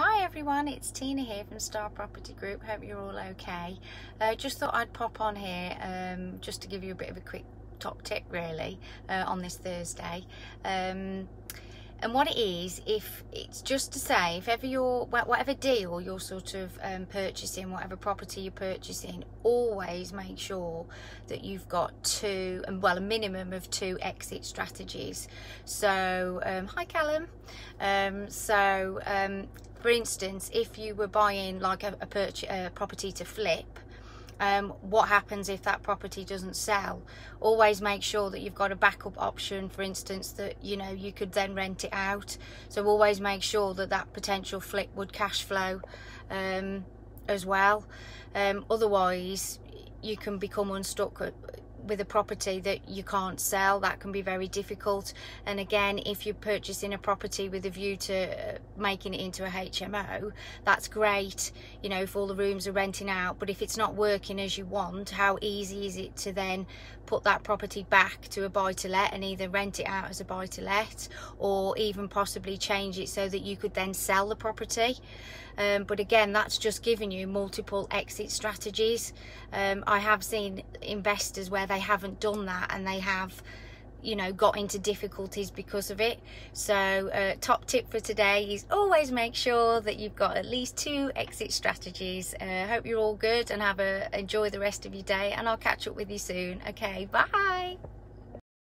Hi everyone, it's Tina here from Star Property Group. Hope you're all okay. Uh, just thought I'd pop on here um, just to give you a bit of a quick top tip really uh, on this Thursday. Um, and what it is if it's just to say if ever you're whatever deal you're sort of um, purchasing whatever property you're purchasing always make sure that you've got two and well a minimum of two exit strategies. So um, hi Callum. Um, so um, for instance if you were buying like a, a, a property to flip um, what happens if that property doesn't sell? Always make sure that you've got a backup option for instance that you know you could then rent it out. So always make sure that that potential flip would cash flow um, as well. Um, otherwise you can become unstuck with a property that you can't sell that can be very difficult. And again if you're purchasing a property with a view to uh, making it into a HMO that's great you know if all the rooms are renting out. But if it's not working as you want how easy is it to then put that property back to a buy to let and either rent it out as a buy to let or even possibly change it so that you could then sell the property? Um, but again that's just giving you multiple exit strategies. Um, I have seen investors where they haven't done that and they have you know got into difficulties because of it. So uh, top tip for today is always make sure that you've got at least two exit strategies. Uh, hope you're all good and have a enjoy the rest of your day and I'll catch up with you soon. Okay bye